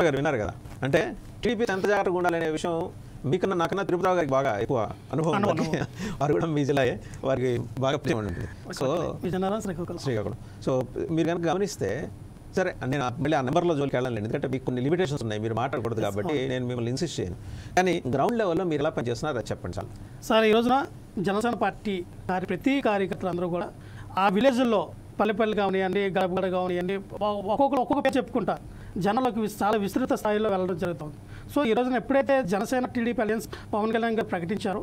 గారు విన్నారు కదా. అంటే టీడీపీ ఎంత జాగ్రత్తగా ఉండాలనే విషయం మీకన్నా నాకన్నా తిరుపతిరావు గారికి బాగా ఎక్కువ అనుభవం. వారు కూడా మీ జిల్లాయే. వారికి బాగా ప్రేమ ఉంటుంది. సో శ్రీకాకుళం. సో మీరు కనుక గమనిస్తే సరే నేను మళ్ళీ ఆ నెంబర్లో జోలికి వెళ్ళాలి ఎందుకంటే మీకు కొన్ని లిమిటేషన్స్ ఉన్నాయి. మీరు మాట్లాడకూడదు కాబట్టి నేను మిమ్మల్ని ఇన్సిస్ట్ చేయను. కానీ గ్రౌండ్ లెవెల్లో మీరు ఎలా పనిచేస్తున్నారో అది చెప్పండి చాలు సార్ ఈ రోజున జనసేన పార్టీ ప్రతి కార్యకర్తలు అందరూ కూడా ఆ విలేజ్లో పల్లెపల్లి కానివ్వండి గడపగడ కానివ్వండి ఒక్కొక్కరు ఒక్కొక్క పేరు చెప్పుకుంటా జనంలోకి చాలా విస్తృత స్థాయిలో వెళ్ళడం జరుగుతుంది. సో ఈ రోజున ఎప్పుడైతే జనసేన టీడీపీ అలయన్స్ పవన్ కళ్యాణ్ గారు ప్రకటించారో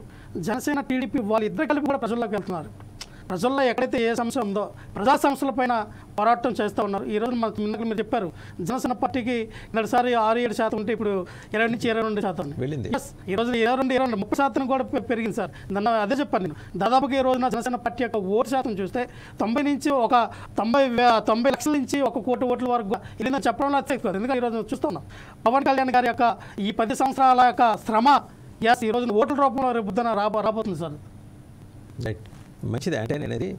జనసేన టీడీపీ వాళ్ళు ఇద్దరు కలిపి కూడా ప్రజల్లోకి వెళ్తున్నారు. ప్రజల్లో ఎక్కడైతే ఏ సమస్య ఉందో ప్రజా సమస్యల పైన పోరాటం చేస్తూ ఉన్నారు. ఈ రోజు మన ముందుకు మీరు చెప్పారు జనసేన పార్టీకి మొదటిసారి ఆరు ఏడు శాతం ఉంటే ఇప్పుడు ఇరవై నుంచి ఇరవై రెండు శాతం. వెళ్ళింది. Yes, ఈ రోజు ఇరవై రెండు ఇరవై రెండు ముప్పై శాతం కూడా పెరిగింది సార్. నన్ను అదే చెప్పాను నేను. దాదాపుగా ఈ రోజున జనసేన పార్టీ యొక్క ఓటు శాతం చూస్తే తొంభై నుంచి ఒక తొంభై తొంభై లక్షల నుంచి ఒక కోటి ఓట్ల వరకు ఇది నేను చెప్పడంలో అత్యధికం ఎందుకంటే ఈరోజు చూస్తున్నాం పవన్ కళ్యాణ్ గారి యొక్క ఈ పది సంవత్సరాల యొక్క శ్రమ ఎస్ ఈ రోజున ఓట్ల రూపంలో రేపు రాబో రాబోతుంది సార్. రైట్ మంచిదే అంటే అనేది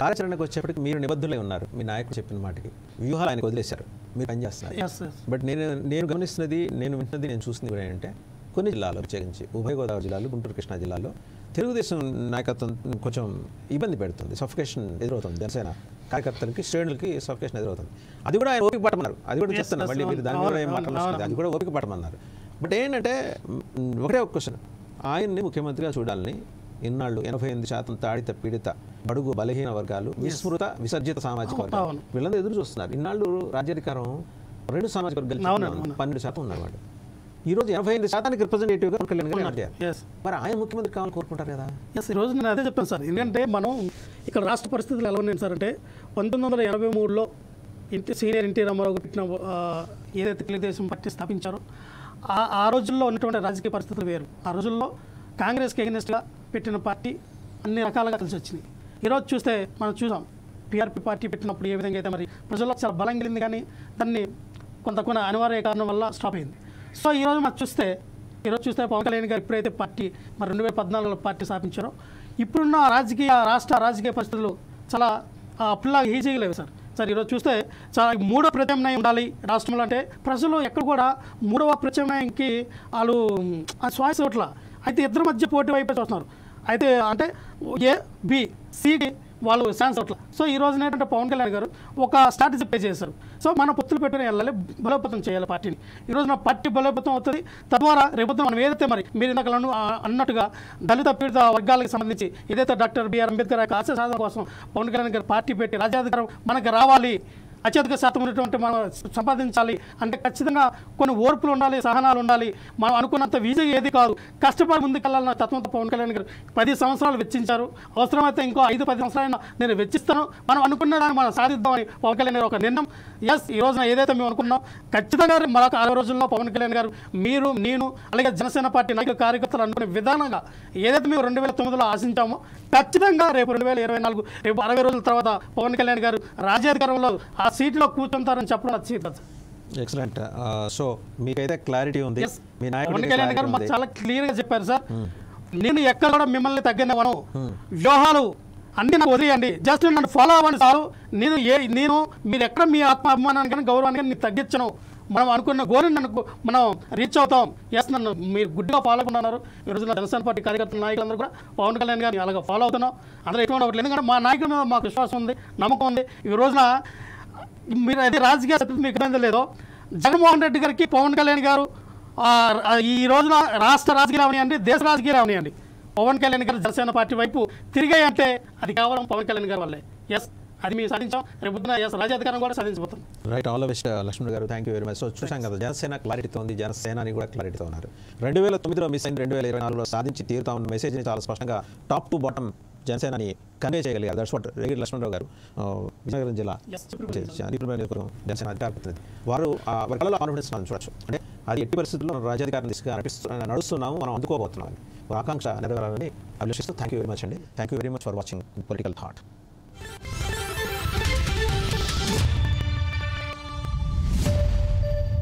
కార్యాచరణకు వచ్చేప్పటికి మీరు నిబద్ధులై ఉన్నారు. మీ నాయకుడు చెప్పిన మాటకి. వ్యూహాలు ఆయనకు వదిలేశారు. మీరు పనిచేస్తున్నారు బట్ నేను నేను గమనిస్తున్నది నేను వింటున్నది నేను చూసింది కూడా ఏంటంటే కొన్ని జిల్లాల్లో ప్రత్యేకించి ఉభయ గోదావరి జిల్లాలు గుంటూరు కృష్ణా జిల్లాలో తెలుగుదేశం నాయకత్వం కొంచెం ఇబ్బంది పెడుతుంది. సఫికేషన్ ఎదురవుతుంది. జనసేన కార్యకర్తలకి శ్రేణులకి సఫికేషన్ ఎదురవుతుంది. అది కూడా ఆయన ఓపిక పట్టమన్నారు. అది కూడా Yes, చెప్తున్నా yes, మళ్ళీ మీరు దాని మీద ఏం మాట్లాడుతున్నారు. అది కూడా ఓపిక పట్టమన్నారు. బట్ ఏంటంటే ఒకటే ఒక క్వశ్చన్. ఆయన్ని ముఖ్యమంత్రిగా చూడాలని ఇన్నాళ్ళు ఎనభై ఎనిమిది శాతం తాడిత పీడిత బడుగు బలహీన వర్గాలు విస్మృత విసర్జిత సామాజిక వర్గాలు. వీళ్ళందరూ ఎదురు చూస్తున్నారు. ఇన్నాళ్ళు రాజ్యాధికారం రెండు సామాజిక వర్గాలు. పన్నెండు శాతం ఉన్నవాడు ఈ రోజు ఎనభై ఎనిమిది శాతానికి రిప్రజెంటేటివ్గా పవన్ కళ్యాణ్ గారు ఎన్టీఆర్. ఎస్ మరి ఆయన ముఖ్యమంత్రి కావాలని కోరుకుంటారు కదా? ఎస్ ఈరోజు నేను అదే చెప్తాను సార్. ఎందుకంటే మనం ఇక్కడ రాష్ట్ర పరిస్థితులు ఎలా ఉన్నాయి సార్ అంటే పంతొమ్మిది వందల ఎనభై మూడులో ఇంటి సీనియర్ ఎన్టీ రామారావు పెట్టిన ఏదైతే తెలుగుదేశం పార్టీ స్థాపించారో ఆ ఆ రోజుల్లో ఉన్నటువంటి రాజకీయ పరిస్థితులు వేరు. ఆ రోజుల్లో కాంగ్రెస్కి ఎగనెస్ట్గా పెట్టిన పార్టీ అన్ని రకాలుగా కలిసి వచ్చింది. ఈరోజు చూస్తే మనం చూసాం పీఆర్పీ పార్టీ పెట్టినప్పుడు ఏ విధంగా అయితే మరి ప్రజల్లో చాలా బలం కలిగింది కానీ దాన్ని కొంత కొన్ని అనివార్య కారణం వల్ల స్టాప్ అయింది. సో ఈరోజు మనం చూస్తే ఈరోజు చూస్తే పవన్ కళ్యాణ్ గారు ఎప్పుడైతే పార్టీ మరి రెండు వేల పద్నాలుగులో పార్టీ స్థాపించారో ఇప్పుడున్న రాజకీయ రాష్ట్ర రాజకీయ పరిస్థితులు చాలా అప్పుల్లా ఈజీగా లేవు సార్. సార్ ఈరోజు చూస్తే చాలా మూడో ప్రత్యామ్నాయం ఉండాలి రాష్ట్రంలో అంటే ప్రజలు ఎక్కడ కూడా మూడవ ప్రత్యామ్నాయంకి వాళ్ళు ఆ శ్వాస ఇవ్వట్ల అయితే ఇద్దరి మధ్య పోటీ వైపు చూస్తున్నారు. అయితే అంటే ఏ బి సికి వాళ్ళు ఛాన్స్ అట్లా సో ఈ రోజున ఏంటంటే పవన్ కళ్యాణ్ గారు ఒక స్ట్రాటజీ పే చేశారు. సో మన పొత్తులు పెట్టుకుని వెళ్ళాలి బలోపేతం చేయాలి పార్టీని. ఈ రోజున పార్టీ బలోపేతం అవుతుంది. తద్వారా రేపు మనం ఏదైతే మరి మీరు ఇందాక అన్నట్టుగా దళిత పీడిత వర్గాలకు సంబంధించి ఏదైతే డాక్టర్ బిఆర్ అంబేద్కర్ యొక్క ఆశయ సాధన కోసం పవన్ కళ్యాణ్ గారు పార్టీ పెట్టి రాజ్యాధికారం మనకు రావాలి అత్యధిక శాతం ఉన్నటువంటి మనం సంపాదించాలి. అంటే ఖచ్చితంగా కొన్ని ఓర్పులు ఉండాలి సహనాలు ఉండాలి. మనం అనుకున్నంత విజయ్ ఏది కాదు. కష్టపడి ముందుకెళ్ళాలన్న తత్వంతో పవన్ కళ్యాణ్ గారు పది సంవత్సరాలు వెచ్చించారు. అవసరమైతే ఇంకో ఐదు పది సంవత్సరాలు నేను వెచ్చిస్తాను. మనం అనుకున్న దాన్ని మనం సాధిద్దామని పవన్ కళ్యాణ్ గారు ఒక నిర్ణయం. ఎస్ ఈ రోజున ఏదైతే మేము అనుకున్నాం ఖచ్చితంగా మరొక అరవై రోజుల్లో పవన్ కళ్యాణ్ గారు మీరు నేను అలాగే జనసేన పార్టీ నాయకుల కార్యకర్తలు అనుకునే విధానంగా ఏదైతే మేము రెండు వేల తొమ్మిదిలో ఆశించామో ఖచ్చితంగా రేపు రెండు వేల ఇరవై నాలుగు రేపు అరవై రోజుల తర్వాత పవన్ కళ్యాణ్ గారు రాజ్యాధికారంలో ఆ సీట్లో కూర్చుంటారని చెప్పడం అత్యంత ఎక్సలెంట్ సో మీకైతే క్లారిటీ ఉంది. మీ clarity గారు మాకు. చాలా క్లియర్గా చెప్పారు సార్. నేను ఎక్కడ కూడా మిమ్మల్ని తగ్గనివ్వను. వ్యూహాలు అన్ని నాకు వదిలేయండి. జస్ట్ నన్ను ఫాలో అవ్వండి చాలు నేను ఏ నేను మీరు ఎక్కడ మీ ఆత్మ అభిమానాన్ని కానీ గౌరవాన్ని కానీ నేను తగ్గించను. మనం అనుకున్న గోల్ని నన్ను మనం రీచ్ అవుతాం. ఎస్ నన్ను మీరు గుడ్డిగా ఫాలో అవుతున్నారు ఈ రోజున జనసేన పార్టీ కార్యకర్తల నాయకులందరూ కూడా పవన్ కళ్యాణ్ గారిని అలాగే ఫాలో అవుతున్నాం. అందరూ ఎటువంటి అవ్వట్లేదు ఎందుకంటే మా నాయకుల మీద మాకు విశ్వాసం ఉంది నమ్మకం ఉంది. ఈ రోజున మీరు అది రాజకీయ మీకు ఇబ్బంది లేదు జగన్మోహన్ రెడ్డి గారికి పవన్ కళ్యాణ్ గారు ఈ రోజున రాష్ట్ర రాజకీయాలు అవనియండి దేశ రాజకీయాలు అవనియండి. పవన్ కళ్యాణ్ గారు జనసేన పార్టీ వైపు తిరిగాయి అంటే అది కేవలం పవన్ కళ్యాణ్ గారి వల్లే. ఎస్ అది మేము సాధించాం. రేపు ఎస్ రాజ్యాధికారం కూడా సాధించబోతుంది right all best Lakshman garu. Thank you very much so చూసాం కదా జనసేన క్లారిటీతో ఉంది జనసేన అని కూడా క్లారిటీతో ఉన్నారు రెండు వేల తొమ్మిదిలో మిస్ అయిన రెండు వేల ఇరవై నాలుగులో సాధించి తీరుతా ఉన్న మెసేజ్ని చాలా స్పష్టంగా టాప్ టు బాటమ్ జనసేనని కన్వే చేయగలిగారు. దట్స్ వాట్ రేగిరి లక్ష్మణరావు గారు విజయనగరం జిల్లా జనసేన అధికార ప్రతినిధి. వారు ఆ వారి కళలో కాన్ఫిడెన్స్ మనం చూడొచ్చు. అంటే అది ఎట్టి పరిస్థితుల్లో మనం రాజ్యాధికారం దిశగా నడిపిస్తూ నడుస్తున్నాము మనం అందుకోబోతున్నాం వారి ఆకాంక్ష నెరవేరాలని అభిలషిస్తూ థ్యాంక్ యూ వెరీ మచ్ అండి. Thank you very much for watching political thought